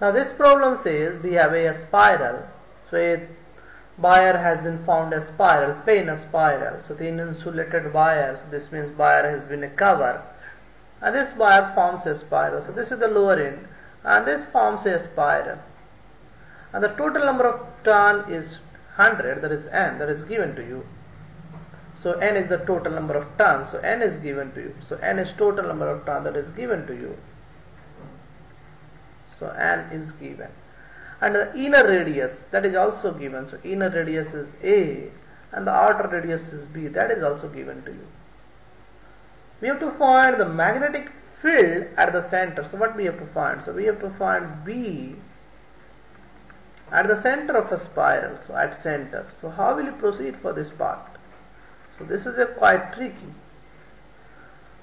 Now this problem says we have a spiral. So a wire has been found a spiral, plane a spiral. So thin insulated wire. So this means wire has been a cover. And this wire forms a spiral. So this is the lower end. And this forms a spiral. And the total number of turn is 100 that is n that is given to you. So n is the total number of turns. So n is given to you. So n is total number of turns that is given to you. So n is given. And the inner radius that is also given. So inner radius is a and the outer radius is b that is also given to you. We have to find the magnetic field at the center. So what we have to find? So we have to find b at the center of a spiral. So at center. So how will you proceed for this part? So this is a quite tricky.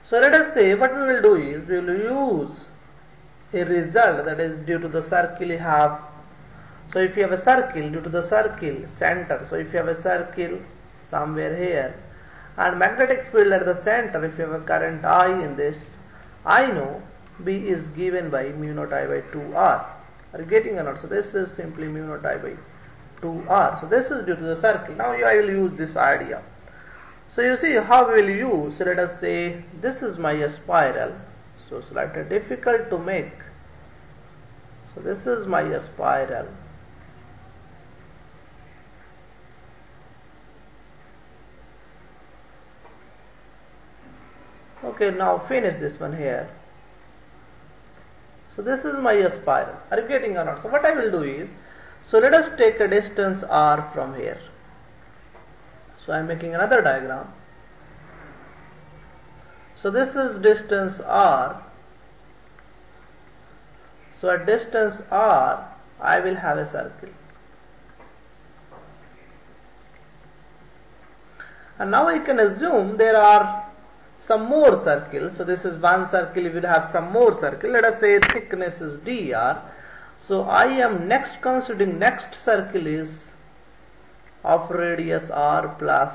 So let us say what we will do is we will use a result that is due to the circle you have. So if you have a circle due to the circle center. So if you have a circle somewhere here and magnetic field at the center if you have a current I in this I know B is given by mu naught I by 2R. Are you getting or not? So this is simply mu naught I by 2R. So this is due to the circle. Now I will use this idea. So you see how we will use, so let us say this is my spiral. So slightly difficult to make. So this is my spiral. Okay, now finish this one here. So this is my spiral. Are you getting or not? So what I will do is, so let us take a distance r from here. So I am making another diagram. So this is distance r. So at distance r, I will have a circle. And now I can assume there are some more circles. So this is one circle, we will have some more circle. Let us say thickness is dr. So I am next considering next circle is of radius r plus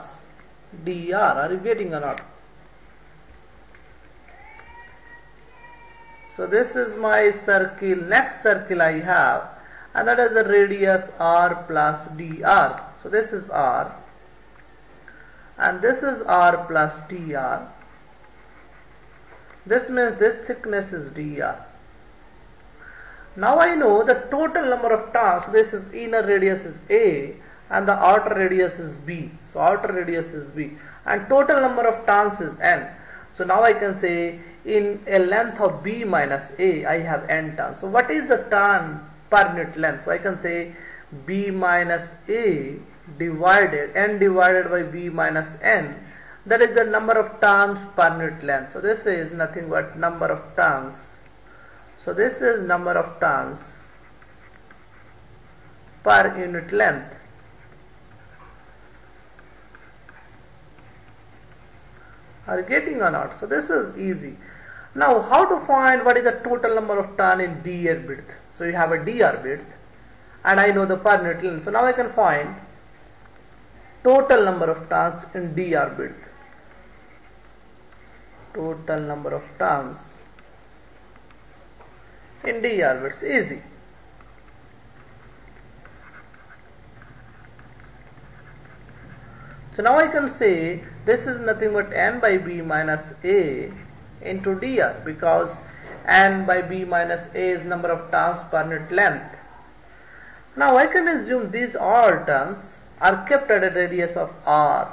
dr. Are you getting or not? So this is my circle, next circle I have and that is the radius r plus dr. So this is r and this is r plus dr. This means this thickness is dr. Now I know the total number of turns, this is inner radius is a and the outer radius is b. So outer radius is b and total number of turns is n. So now I can say in a length of b minus a I have n turns. So what is the turn per unit length? So I can say b minus a divided n divided by b minus n that is the number of turns per unit length. So this is nothing but number of turns. So this is number of turns per unit length. Are you getting or not? So this is easy. Now how to find what is the total number of turn in dr width? So you have a dr width and I know the per. So now I can find total number of turns in dr width. Total number of turns in dr width. Easy. So now I can say this is nothing but n by b minus a into dr because n by b minus a is number of turns per unit length. Now I can assume these all turns are kept at a radius of r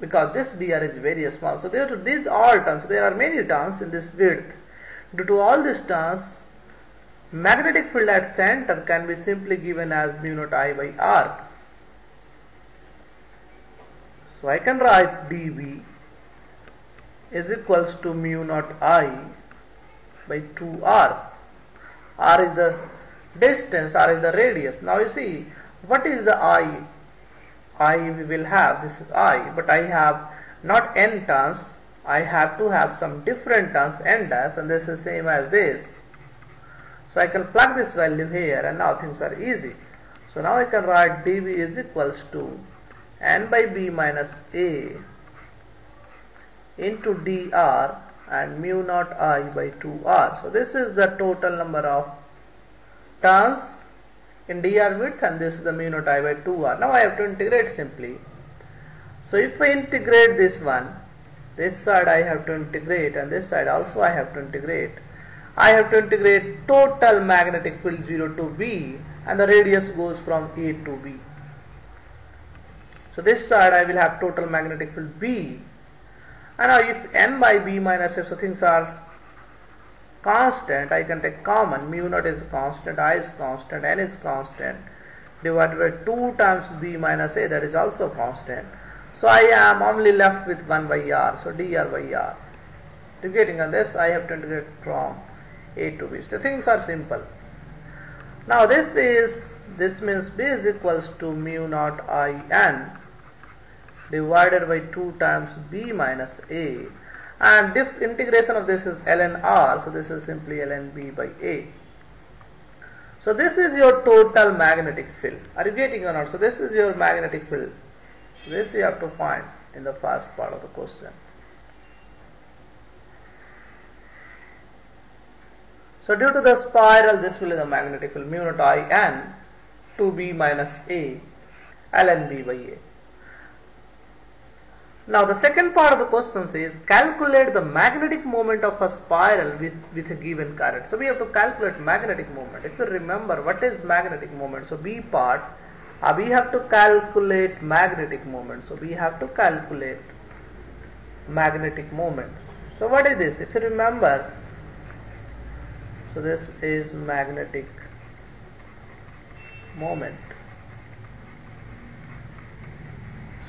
because this dr is very small. So therefore these all turns, there are many turns in this width. Due to all these turns, magnetic field at center can be simply given as mu naught I by r. So I can write dB is equals to mu naught I by 2r. r is the distance, r is the radius. Now you see, what is the I? I we will have, this is I, but I have not n turns, I have to have some different turns n dash and this is same as this. So I can plug this value here and now things are easy. So now I can write dB is equals to n by b minus a into dr and mu naught I by 2r. So this is the total number of turns in dr width and this is the mu naught i by 2r. Now I have to integrate simply. So if I integrate this one, this side I have to integrate and this side also I have to integrate. I have to integrate total magnetic field 0 to B and the radius goes from A to B. So this side I will have total magnetic field B. And now if n by b minus f so things are constant I can take common. Mu naught is constant I is constant n is constant. Divided by 2 times b minus a that is also constant. So I am only left with 1 by r. So dr by r. Integrating on this I have to integrate from a to b. So things are simple. Now this is this means b is equals to mu naught i n divided by 2 times b minus a. And if integration of this is ln r so this is simply ln b by a. So this is your total magnetic field. Are you getting or not? So this is your magnetic field. This you have to find in the first part of the question. So due to the spiral this will be the magnetic field mu naught i n 2b minus a ln b by a now the second part of the question says calculate the magnetic moment of a spiral with, with a given current. So we have to calculate magnetic moment. If you remember what is magnetic moment, so B part, uh, we have to calculate magnetic moment. So we have to calculate magnetic moment. So what is this? If you remember, so this is magnetic moment.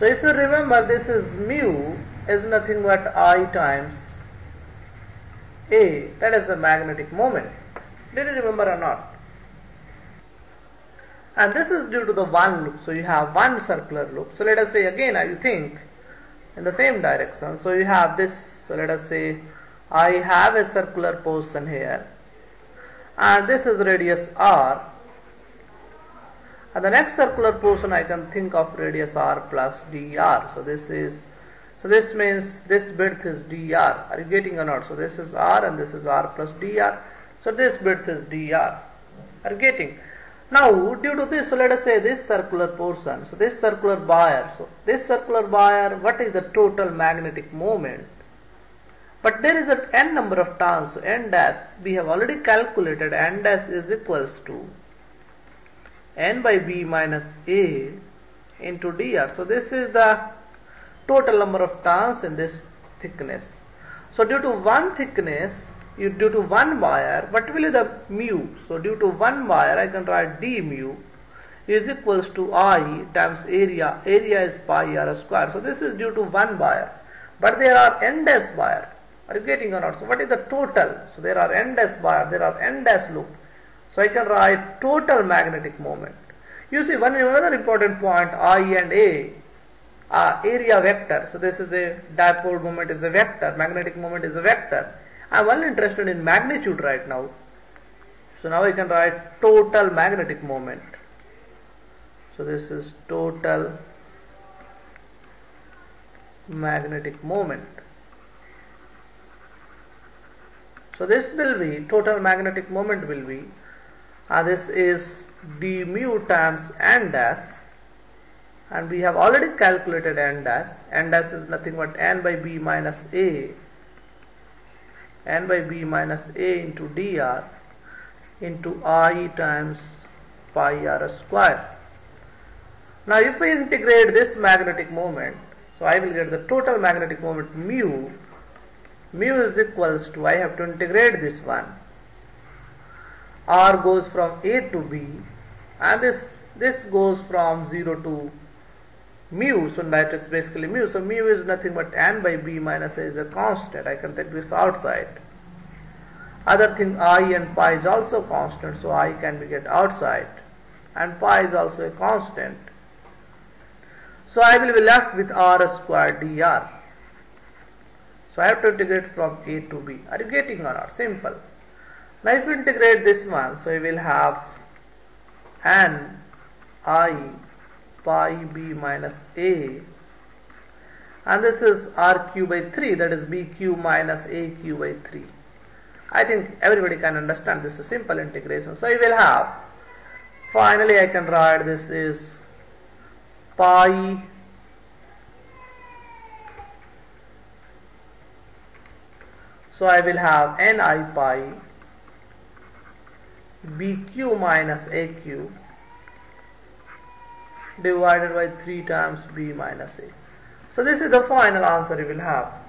So if you remember this is mu is nothing but I times A that is the magnetic moment. Did you remember or not? And this is due to the one loop. So you have one circular loop. So let us say again you think in the same direction. So you have this. So let us say I have a circular portion here and this is radius r and the next circular portion I can think of radius r plus dr. So this is, so this means this width is dr. Are you getting or not? So this is r and this is r plus dr. So this width is dr. Are you getting? Now due to this, so let us say this circular portion. So this circular wire. So this circular wire, what is the total magnetic moment? But there is an n number of turns. So n dash, we have already calculated n dash is equals to n by b minus a into dr. So this is the total number of turns in this thickness. So due to one thickness, you, due to one wire, what will be the mu? So due to one wire, I can write d mu is equals to I times area. Area is pi r square. So this is due to one wire. But there are n dash wire. Are you getting or not? So what is the total? So there are n dash wire, there are n dash loop. So I can write total magnetic moment. You see one another important point I and A are area vector. So this is a dipole moment is a vector, magnetic moment is a vector. I am only interested in magnitude right now. So now I can write total magnetic moment. So this is total magnetic moment. So this will be total magnetic moment will be uh, this is d mu times n dash. And we have already calculated n dash. N dash is nothing but n by b minus a. N by b minus a into dr into i times pi r square. Now if we integrate this magnetic moment so I will get the total magnetic moment mu. Mu is equals to I have to integrate this one r goes from a to b and this this goes from 0 to mu. So that is basically mu. So mu is nothing but n by b minus a is a constant. I can take this outside. Other thing i and pi is also constant. So i can be get outside. And pi is also a constant. So I will be left with r square dr. So I have to integrate from a to b. Are you getting or not? Simple now if we integrate this one, so we will have n i pi b minus a. And this is rq by 3 that is bq minus aq by 3 I think everybody can understand this is simple integration. So we will have, finally I can write this is pi so I will have ni pi bq minus aq divided by 3 times b minus a. So this is the final answer you will have.